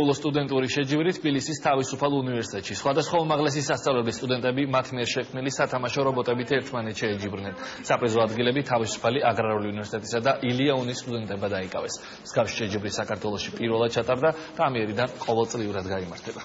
ბოლო სტუდენტური შეჯიბრით თბილისის თავისუფალ უნივერსიტეტში სხვადასხვა უმაღლესი სასწავლებლის სტუდენტები მათ მიერ შექმნილი სათამაშო რობოტებით ერთმანეთს შეეჯიბრნენ. საპრიზო ადგილები თავისუფალი აგრარული უნივერსიტეტისა და ილიაუნის სტუდენტებმა დაიკავეს. მსგავსი შეჯიბრი საქართველოში პირველად ჩატარდა და ამიერიდან ყოველწლიურად გაიმართება.